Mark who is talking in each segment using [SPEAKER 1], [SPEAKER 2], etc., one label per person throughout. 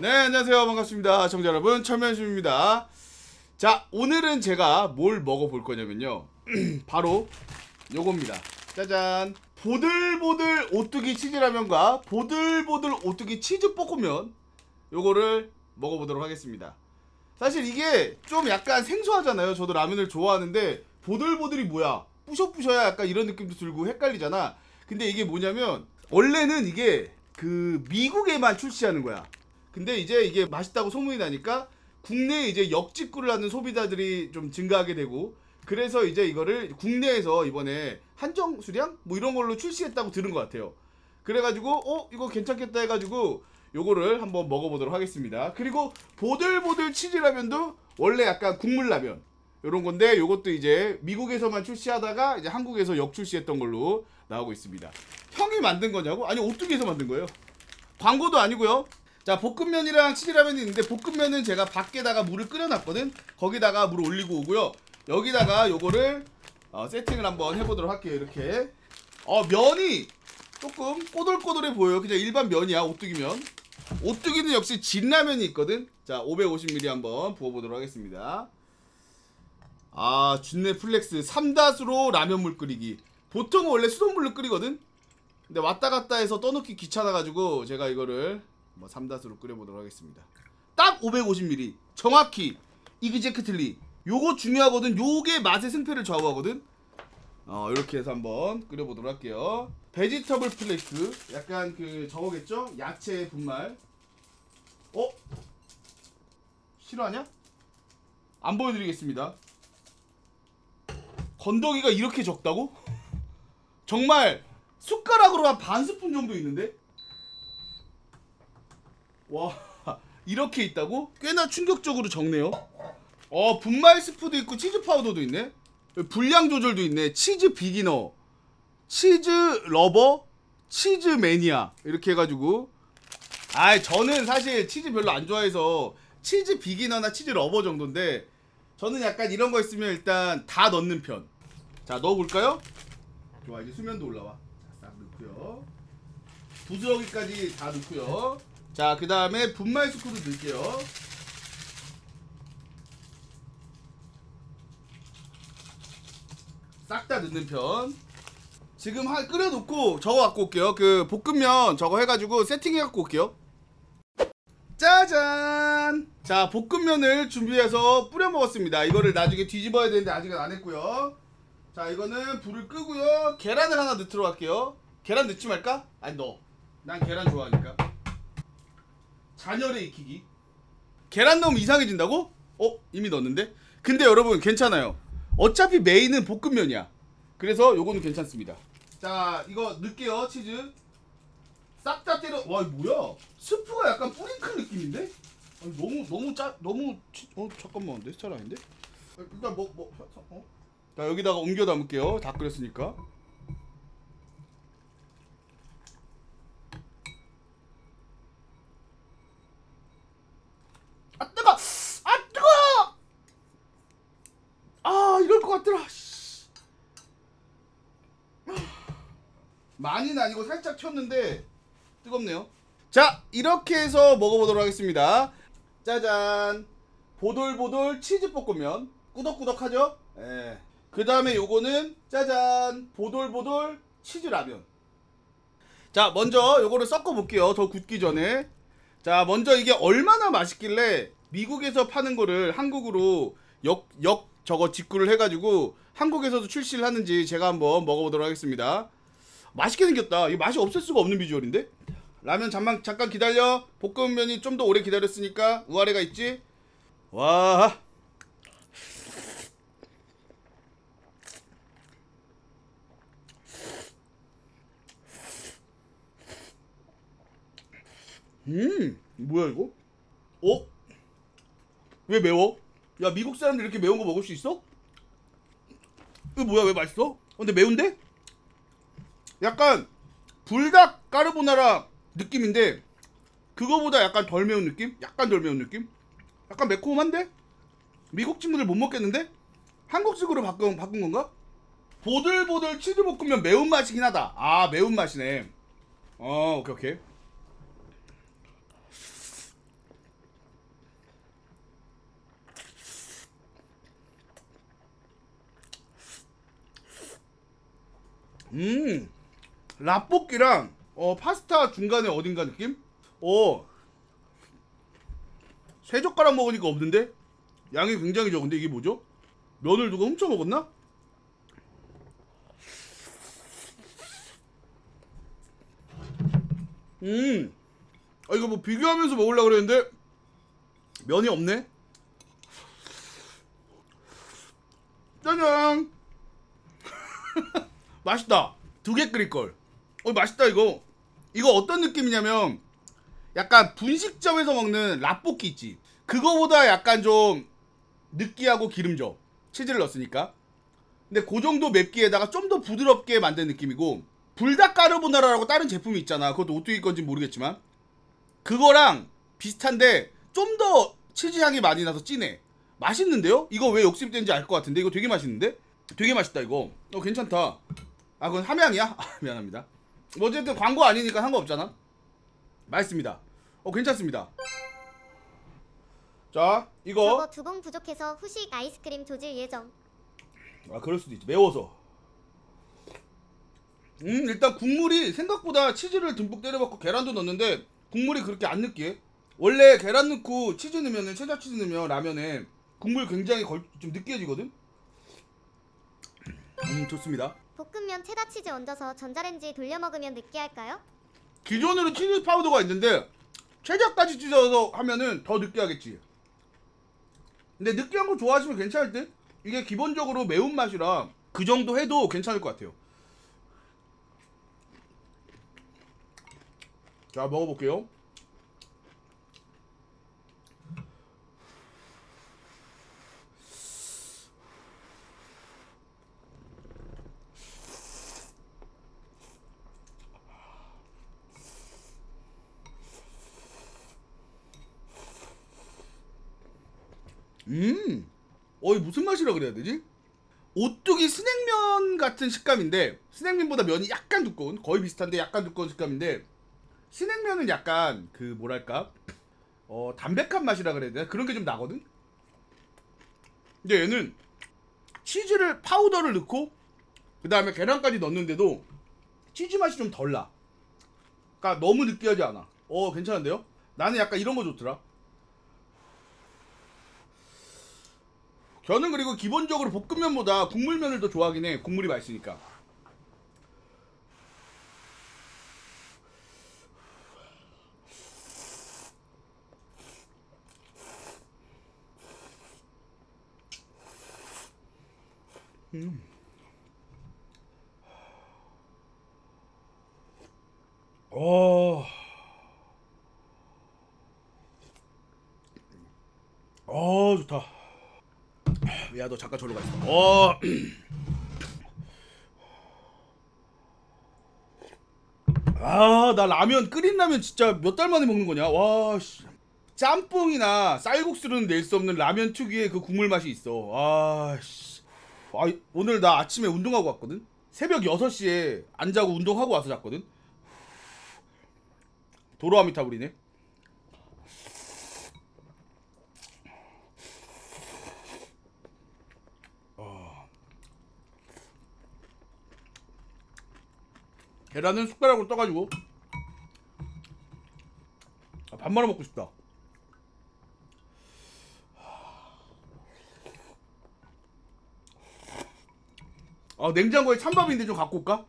[SPEAKER 1] 네 안녕하세요. 반갑습니다. 청자 여러분 천면수입니다. 자 오늘은 제가 뭘 먹어볼 거냐면요. 바로 요겁니다. 짜잔. 보들보들 오뚜기 치즈라면과 보들보들 오뚜기 치즈 볶음면 요거를 먹어보도록 하겠습니다. 사실 이게 좀 약간 생소하잖아요. 저도 라면을 좋아하는데 보들보들이 뭐야? 부셔부셔야 약간 이런 느낌도 들고 헷갈리잖아. 근데 이게 뭐냐면 원래는 이게 그 미국에만 출시하는 거야 근데 이제 이게 맛있다고 소문이 나니까 국내에 이제 역직구를 하는 소비자들이 좀 증가하게 되고 그래서 이제 이거를 국내에서 이번에 한정 수량 뭐 이런 걸로 출시했다고 들은 것 같아요. 그래가지고 어 이거 괜찮겠다 해가지고 요거를 한번 먹어보도록 하겠습니다. 그리고 보들보들 치즈라면도 원래 약간 국물 라면 요런 건데 요것도 이제 미국에서만 출시하다가 이제 한국에서 역출시했던 걸로 나오고 있습니다. 형이 만든 거냐고? 아니 오뚜기에서 만든 거예요. 광고도 아니고요. 자 볶음면이랑 치즈라면이 있는데 볶음면은 제가 밖에다가 물을 끓여놨거든. 거기다가 물을 올리고 오고요. 여기다가 요거를 어, 세팅을 한번 해보도록 할게요 이렇게. 어 면이 조금 꼬들꼬들해 보여요. 그냥 일반 면이야 오뚜기면. 오뚜기는 역시 진라면이 있거든. 자 550ml 한번 부어보도록 하겠습니다. 아 준내 flex. 삼다수로 라면물 끓이기. 보통은 원래 수돗물로 끓이거든? 근데 왔다 갔다 해서 떠넣기 귀찮아가지고 제가 이거를 뭐 3다수로 끓여보도록 하겠습니다 딱 550ml 정확히 이그제크틀리 요거 중요하거든 요게 맛의 승패를 좌우하거든 어 이렇게 해서 한번 끓여보도록 할게요 베지터블 플레이크 약간 그 저거겠죠? 야채 분말 어? 싫어하냐? 안 보여드리겠습니다 건더기가 이렇게 적다고? 정말 숟가락으로 한 반 스푼 정도 있는데? 와 이렇게 있다고? 꽤나 충격적으로 적네요. 어 분말 스프도 있고 치즈 파우더도 있네. 분량 조절도 있네. 치즈 beginner 치즈 lover 치즈 매니아 이렇게 해가지고. 아 저는 사실 치즈 별로 안 좋아해서 치즈 beginner나 치즈 lover 정도인데 저는 약간 이런 거 있으면 일단 다 넣는 편 자 넣어볼까요? 좋아 이제 수면도 올라와. 자, 싹 넣고요. 부스러기까지 다 넣고요 자, 그 다음에 분말 스프도 넣을게요. 싹 다 넣는 편. 지금 한 끓여놓고 저거 갖고 올게요. 그 볶음면 저거 해가지고 세팅해 갖고 올게요. 짜잔! 자, 볶음면을 준비해서 뿌려 먹었습니다. 이거를 나중에 뒤집어야 되는데 아직은 안 했고요. 자, 이거는 불을 끄고요. 계란을 하나 넣도록 할게요. 계란 넣지 말까? 아니, 넣어. 난 계란 좋아하니까. 잔열에 익히기 계란 넣으면 이상해진다고? 어? 이미 넣었는데? 근데 여러분 괜찮아요 어차피 메인은 볶음면이야 그래서 요거는 괜찮습니다 자 이거 넣을게요 치즈 싹 다 때려 와 이거 뭐야 스프가 약간 뿌링클 느낌인데? 아니, 너무 너무 짜 너무 치... 어 잠깐만 내 스타일 아닌데? 일단 뭐 뭐, 어? 자 여기다가 옮겨 담을게요 다 끓였으니까 많이는 아니고 살짝 튀었는데 뜨겁네요. 자 이렇게 해서 먹어보도록 하겠습니다. 짜잔. 보돌보돌 치즈볶음면. 꾸덕꾸덕하죠? 예. 그 다음에 요거는 짜잔. 보돌보돌 치즈라면. 자 먼저 요거를 섞어 볼게요. 더 굳기 전에. 자 먼저 이게 얼마나 맛있길래 미국에서 파는 거를 한국으로 역, 역 저거 직구를 해가지고 한국에서도 출시를 하는지 제가 한번 먹어보도록 하겠습니다 맛있게 생겼다. 이 맛이 없을 수가 없는 비주얼인데? 라면 잠만 잠깐 기다려. 볶음면이 좀 더 오래 기다렸으니까 우아래가 있지. 와. 음, 뭐야 이거? 어? 왜 매워? 야 미국 사람들 이렇게 매운 거 먹을 수 있어? 이거 뭐야 왜 맛있어? 어, 근데 매운데? 약간 불닭 까르보나라 느낌인데 그거보다 약간 덜 매운 느낌? 약간 덜 매운 느낌? 약간 매콤한데? 미국 친구들 못 먹겠는데? 한국식으로 바꾼, 바꾼 건가? 보들보들 치즈볶음면 매운맛이긴 하다 아 매운맛이네 어 오케이 오케이 음 라볶이랑 어 파스타 중간에 어딘가 느낌? 어. 세 젓가락 먹으니까 없는데? 양이 굉장히 적은데 이게 뭐죠? 면을 누가 훔쳐 먹었나? 음. 아 이거 뭐 비교하면서 먹으려고 그랬는데 면이 없네. 짜잔. 맛있다. 두 개 끓일 걸. 어 맛있다 이거. 이거 어떤 느낌이냐면 약간 분식점에서 먹는 라볶이 있지. 그거보다 약간 좀 느끼하고 기름져. 치즈를 넣었으니까. 근데 그 정도 맵기에다가 좀 더 부드럽게 만든 느낌이고 불닭 까르보나라라고 다른 제품이 있잖아. 그것도 어떻게 건지 모르겠지만 그거랑 비슷한데 좀 더 치즈 향이 많이 나서 진해. 맛있는데요? 이거 왜 욕심된지 알 것 같은데 이거 되게 맛있는데? 되게 맛있다 이거. 어 괜찮다. 아 그건 함양이야? 아, 미안합니다. 뭐 어쨌든 광고 아니니까 상관없잖아. 맛있습니다. 어 괜찮습니다. 자 이거
[SPEAKER 2] 저거 두 봉 부족해서 후식 아이스크림 조질 예정.
[SPEAKER 1] 아 그럴 수도 있지 매워서 음 일단 국물이 생각보다 치즈를 듬뿍 때려박고 계란도 넣었는데 국물이 그렇게 안 느끼해 원래 계란 넣고 치즈 넣으면은 체다 치즈 넣으면 라면에 국물 굉장히 걸, 좀 느끼해지거든 음 좋습니다
[SPEAKER 2] 볶음면 체다 치즈 얹어서 전자레인지에 돌려 먹으면 느끼할까요?
[SPEAKER 1] 기존으로 치즈 파우더가 있는데 최저까지 찢어서 하면은 더 느끼하겠지. 근데 느끼한 거 좋아하시면 괜찮을 듯? 이게 기본적으로 매운맛이라 그 정도 해도 괜찮을 것 같아요. 자 먹어볼게요 음, 어이 무슨 맛이라 그래야 되지? 오뚜기 스낵면 같은 식감인데 스낵면보다 면이 약간 두꺼운 거의 비슷한데 약간 두꺼운 식감인데 스낵면은 약간 그 뭐랄까 어 담백한 맛이라 그래야 되나 그런 게 좀 나거든. 근데 얘는 치즈를 파우더를 넣고 그 다음에 계란까지 넣는데도 치즈 맛이 좀 덜 나. 그러니까 너무 느끼하지 않아. 어 괜찮은데요? 나는 약간 이런 거 좋더라. 저는 그리고 기본적으로 볶음면보다 국물면을 더 좋아하긴 해. 국물이 맛있으니까. 음. 어. 어, 좋다. 야, 너 잠깐 저로 가 있어. 어. 아, 나 라면 끓인 라면 진짜 몇 달 만에 먹는 거냐? 와, 씨. 짬뽕이나 쌀국수로는 낼 수 없는 라면 특유의 그 국물 맛이 있어. 아, 씨. 아, 오늘 나 아침에 운동하고 왔거든. 새벽 6시에 안 자고 운동하고 와서 잤거든. 도로아미 타불이네. 계란은 숟가락으로 떠가지고 아, 밥 말아 먹고 싶다. 어, 냉장고에 찬밥인데 좀 갖고 올까?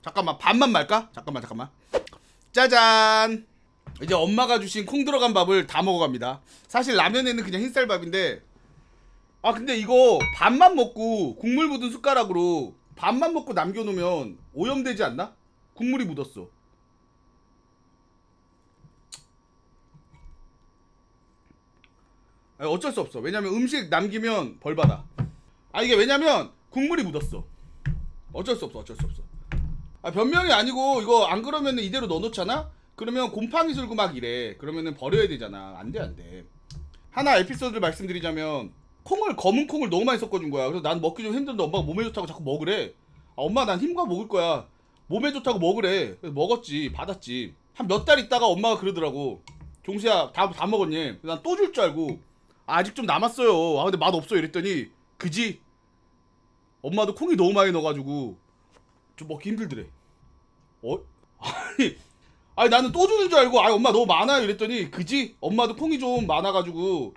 [SPEAKER 1] 잠깐만 반만 말까? 잠깐만 잠깐만 짜잔 이제 엄마가 주신 콩 들어간 밥을 다 먹어갑니다 사실 라면에는 그냥 흰쌀밥인데 아 근데 이거 밥만 먹고 국물 묻은 숟가락으로 밥만 먹고 남겨놓으면 오염되지 않나? 국물이 묻었어. 아니, 어쩔 수 없어. 왜냐면 음식 남기면 벌 받아. 아 이게 왜냐면 국물이 묻었어. 어쩔 수 없어. 어쩔 수 없어. 아 변명이 아니고 이거 안 그러면 이대로 넣어놓잖아. 그러면 곰팡이 슬고 막 이래. 그러면은 버려야 되잖아. 안 돼, 안 돼. 하나 에피소드를 말씀드리자면 콩을 검은 콩을 너무 많이 섞어준 거야. 그래서 난 먹기 좀 힘든데 엄마가 몸에 좋다고 자꾸 먹으래. 아, 엄마 난 힘과 먹을 거야. 몸에 좋다고 먹으래. 먹었지. 받았지. 한 몇 달 있다가 엄마가 그러더라고. 종수야 다, 다 먹었니? 난 또 줄 줄 알고 아, 아직 좀 남았어요. 아 근데 맛 없어 이랬더니 그지? 엄마도 콩이 너무 많이 넣어가지고 좀 먹기 힘들더래. 어? 아니, 아니 나는 또 주는 줄 알고 아 엄마 너무 많아요 이랬더니 그지? 엄마도 콩이 좀 많아가지고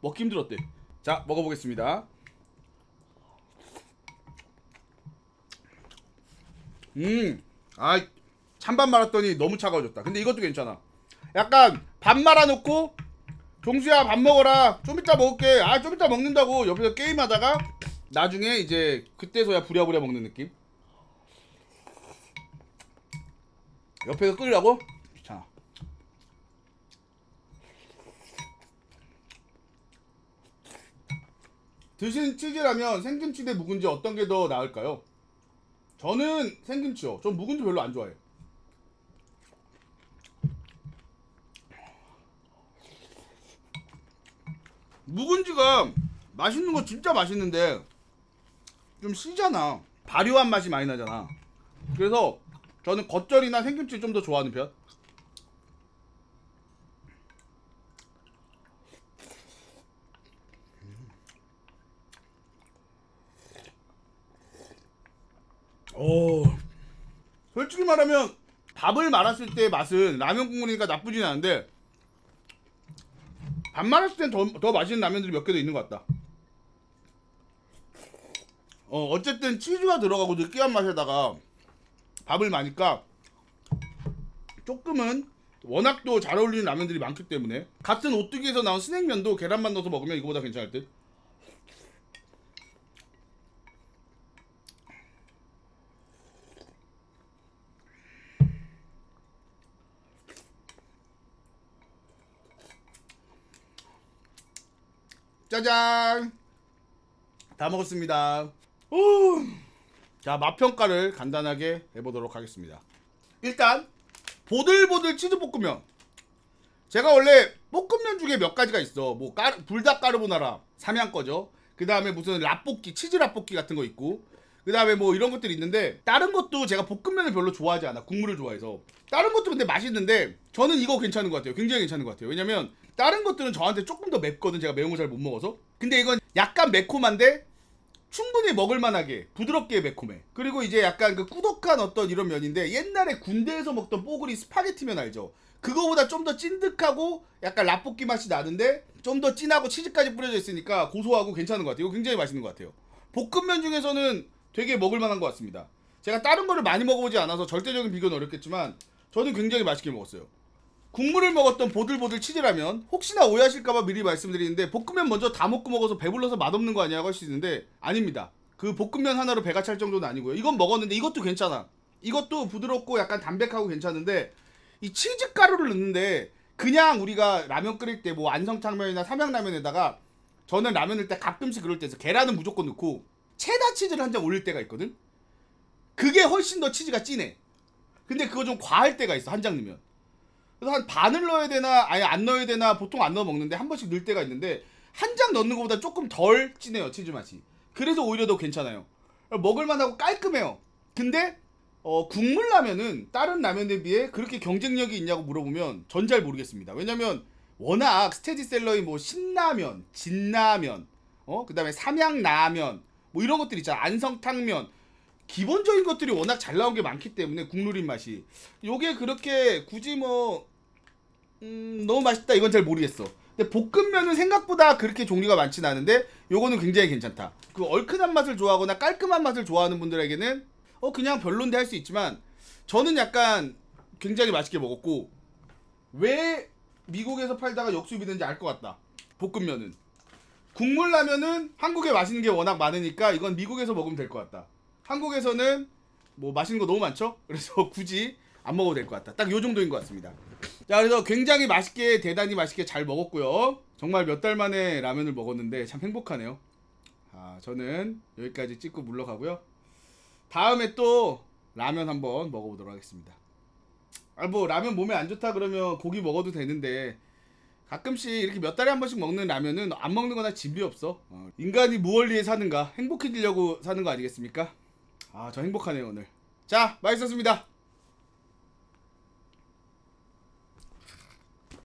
[SPEAKER 1] 먹기 힘들었대. 자 먹어보겠습니다. 음, 아 찬밥 말았더니 너무 차가워졌다. 근데 이것도 괜찮아. 약간 밥 말아놓고 종수야 밥 먹어라. 좀 이따 먹을게. 아 좀 이따 먹는다고 옆에서 게임하다가 나중에 이제 그때서야 부랴부랴 먹는 느낌. 옆에서 끓이라고? 귀찮아. 드신 치즈라면 생김치 대 묵은지 어떤 게 더 나을까요? 저는 생김치요. 전 묵은지 별로 안 좋아해. 묵은지가 맛있는 거 진짜 맛있는데 좀 시잖아. 발효한 맛이 많이 나잖아. 그래서 저는 겉절이나 생김치 좀 더 좋아하는 편. 오. 솔직히 말하면 밥을 말았을 때의 맛은 라면 국물이니까 나쁘진 않은데 밥 말았을 땐 더 더 맛있는 라면들이 몇 개 더 있는 것 같다. 어 어쨌든 치즈가 들어가고 느끼한 맛에다가 밥을 마니까 조금은 워낙 또 잘 어울리는 라면들이 많기 때문에 같은 오뚜기에서 나온 스낵면도 계란만 넣어서 먹으면 이거보다 괜찮을 듯. 짜잔. 다 먹었습니다. 오. 자 맛평가를 간단하게 해보도록 하겠습니다. 일단 보들보들 치즈볶음면. 제가 원래 볶음면 중에 몇 가지가 있어. 뭐 까르, 불닭 까르보나라 삼양 거죠. 그 다음에 무슨 라볶이 치즈 라볶이 같은 거 있고. 그 다음에 뭐 이런 것들이 있는데 다른 것도 제가 볶음면을 별로 좋아하지 않아. 국물을 좋아해서. 다른 것도 근데 맛있는데 저는 이거 괜찮은 것 같아요. 굉장히 괜찮은 것 같아요. 왜냐면 다른 것들은 저한테 조금 더 맵거든 제가 매운 거 잘 못 먹어서. 근데 이건 약간 매콤한데 충분히 먹을만하게 부드럽게 매콤해. 그리고 이제 약간 그 꾸덕한 어떤 이런 면인데 옛날에 군대에서 먹던 뽀글이 스파게티면 알죠? 그거보다 좀 더 찐득하고 약간 라볶이 맛이 나는데 좀 더 진하고 치즈까지 뿌려져 있으니까 고소하고 괜찮은 것 같아요. 이거 굉장히 맛있는 것 같아요. 볶음면 중에서는 되게 먹을만한 것 같습니다. 제가 다른 거를 많이 먹어보지 않아서 절대적인 비교는 어렵겠지만 저는 굉장히 맛있게 먹었어요 국물을 먹었던 보들보들 치즈라면 혹시나 오해하실까봐 미리 말씀드리는데 볶음면 먼저 다 먹고 먹어서 배불러서 맛없는 거 아니냐고 할 수 있는데 아닙니다. 그 볶음면 하나로 배가 찰 정도는 아니고요. 이건 먹었는데 이것도 괜찮아. 이것도 부드럽고 약간 담백하고 괜찮은데 이 치즈 가루를 넣는데 그냥 우리가 라면 끓일 때 뭐 안성탕면이나 삼양라면에다가 저는 라면 을 때 가끔씩 그럴 때서 계란은 무조건 넣고 체다 치즈를 한 장 올릴 때가 있거든. 그게 훨씬 더 치즈가 진해. 근데 그거 좀 과할 때가 있어 한 장 넣으면. 그래서 한 반을 넣어야 되나 아예 안 넣어야 되나 보통 안 넣어 먹는데 한 번씩 넣을 때가 있는데 한 장 넣는 것보다 조금 덜 진해요 치즈 맛이. 그래서 오히려 더 괜찮아요. 먹을만하고 깔끔해요. 근데 어, 국물 라면은 다른 라면에 비해 그렇게 경쟁력이 있냐고 물어보면 전 잘 모르겠습니다. 왜냐면 워낙 스테디셀러의 뭐 신라면 진라면 어 그다음에 삼양라면 뭐 이런 것들 있잖아. 안성탕면 기본적인 것들이 워낙 잘 나온 게 많기 때문에 국룰인 맛이 요게 그렇게 굳이 뭐 음, 너무 맛있다 이건 잘 모르겠어. 근데 볶음면은 생각보다 그렇게 종류가 많진 않은데 요거는 굉장히 괜찮다. 그 얼큰한 맛을 좋아하거나 깔끔한 맛을 좋아하는 분들에게는 어 그냥 별론데 할 수 있지만 저는 약간 굉장히 맛있게 먹었고 왜 미국에서 팔다가 역수입이 된지 알 것 같다. 볶음면은 국물 라면은 한국에 맛있는 게 워낙 많으니까 이건 미국에서 먹으면 될 것 같다. 한국에서는 뭐 맛있는 거 너무 많죠? 그래서 굳이 안 먹어도 될 것 같다. 딱 요 정도인 것 같습니다. 자, 그래서 굉장히 맛있게 대단히 맛있게 잘 먹었고요. 정말 몇 달 만에 라면을 먹었는데 참 행복하네요. 아, 저는 여기까지 찍고 물러가고요. 다음에 또 라면 한번 먹어보도록 하겠습니다. 아, 뭐 라면 몸에 안 좋다 그러면 고기 먹어도 되는데 가끔씩 이렇게 몇 달에 한 번씩 먹는 라면은 안 먹는 거나 집이 없어. 어, 인간이 무얼 위해 사는가? 행복해지려고 사는 거 아니겠습니까? 아, 저 행복하네요, 오늘. 자, 맛있었습니다.